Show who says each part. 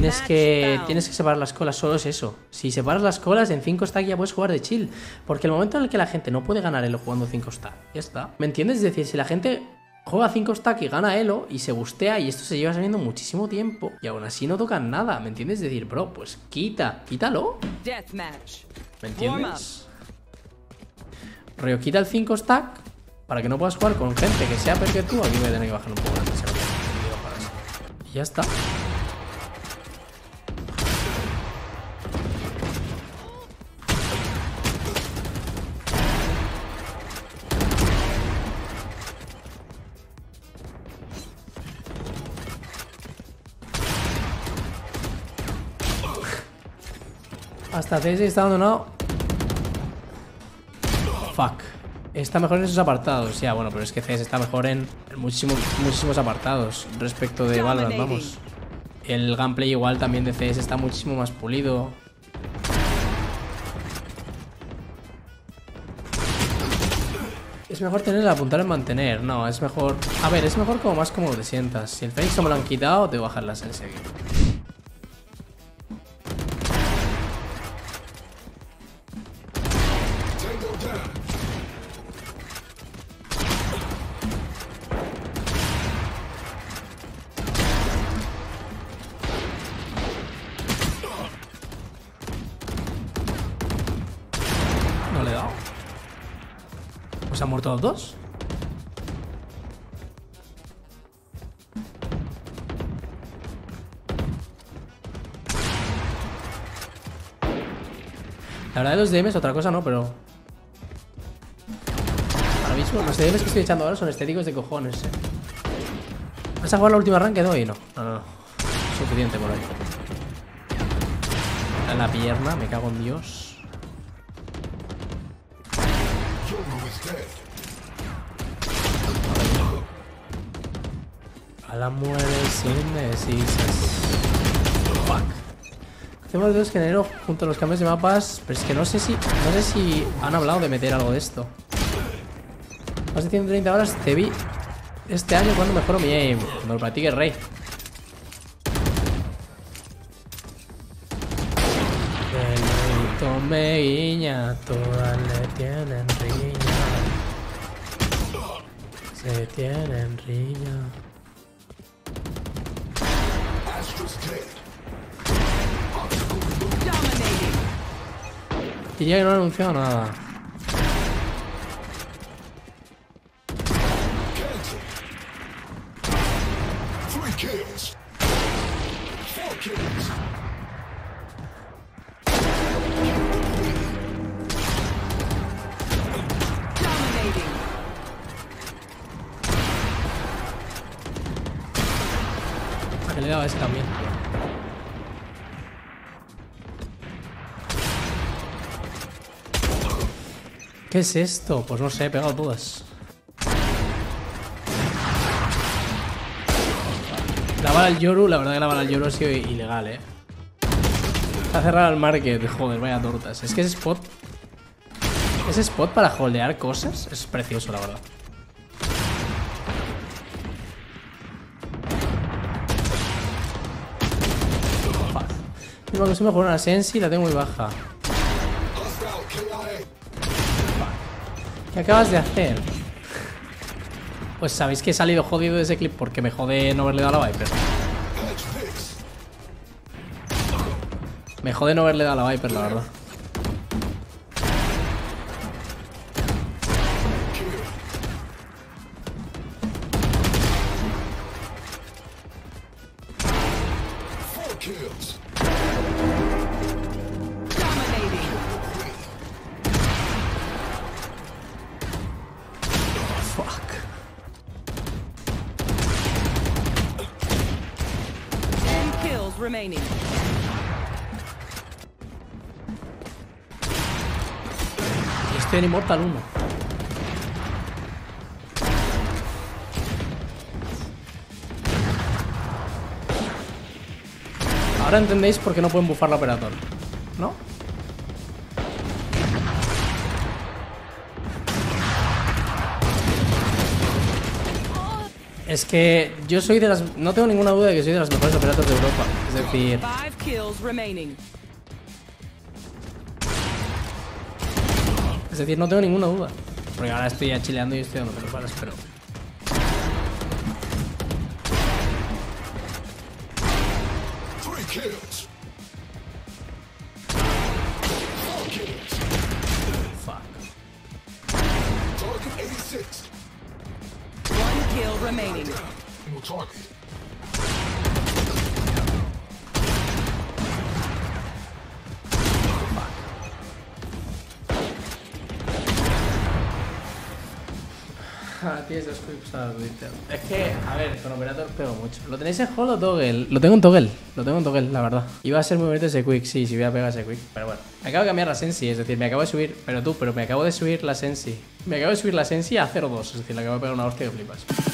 Speaker 1: Tienes que, tienes que separar las colas, solo es eso. Si separas las colas, en 5 stack ya puedes jugar de chill. Porque el momento en el que la gente no puede ganar Elo jugando 5 stack, ya está. ¿Me entiendes? Es decir, si la gente juega 5 stack y gana Elo y se bustea y esto se lleva saliendo muchísimo tiempo y aún así no tocan nada, ¿me entiendes? Es decir, bro, pues quita, quítalo. ¿Me entiendes? Río, quita el 5 stack para que no puedas jugar con gente que sea perpetúa. Aquí voy a tener que bajar un poco la. Y ya está. Hasta CS está abandonado. Fuck. Está mejor en esos apartados. Ya, bueno, pero es que CS está mejor en, muchísimos, muchísimos apartados respecto de Valorant, vamos. El gameplay igual también de CS está muchísimo más pulido. Es mejor tener el apuntar en mantener. No, es mejor... A ver, es mejor como más como te sientas. Si el Fénix me lo han quitado, te bajar las enseguida. ¿Se han muerto los dos? La verdad de los DMs otra cosa no, pero... Ahora mismo los DMs que estoy echando ahora son estéticos de cojones, eh. ¿Vas a jugar la última rank hoy? No, no, no, no. Suficiente por ahí. En la pierna, me cago en Dios. A la muere sin necesitas. Fuck. Hacemos que enero junto a los cambios de mapas. Pero es que no sé si. No sé si han hablado de meter algo de esto. Más de 130 horas te vi este año cuando mejoro mi aim. Cuando lo practique rey. me guiña, todas le tienen riña. Se tienen riña. Diría que no ha anunciado nada. que le daba ese también. ¿Qué es esto? Pues no sé, he pegado todas. La bala al Yoru, la verdad que la bala al Yoru ha sido ilegal, eh. Está cerrado el market, joder, vaya tortas. Es que ese spot... Ese spot para holdear cosas es precioso, la verdad. Que subir por una Sensi la tengo muy baja. ¿Qué acabas de hacer? Pues sabéis que he salido jodido de ese clip porque me jode no haberle dado a la Viper. Me jode no haberle dado a la Viper, la verdad. Remaining. Estoy en Immortal 1. Ahora entendéis por qué no pueden bufar la operator, ¿no? Es que yo soy de las. No tengo ninguna duda de que soy de las mejores operadores de Europa. Es decir.
Speaker 2: Five kills remaining.
Speaker 1: Es decir, no tengo ninguna duda. Porque ahora estoy ya chileando y estoy dando pelos balas, pero.
Speaker 3: Three kills.
Speaker 2: Remaining.
Speaker 1: Ah. Es que, a ver, con Operator pego mucho. ¿Lo tenéis en Holo o Toggle? Lo tengo en Toggle. Lo tengo en Toggle, la verdad. Iba a ser muy bonito ese Quick, sí, si voy a pegar ese Quick. Pero bueno. Me acabo de cambiar la Sensi, es decir, me acabo de subir. Pero tú, pero me acabo de subir la Sensi. Me acabo de subir la Sensi a 0.2, es decir, le acabo de pegar una hostia de flipas.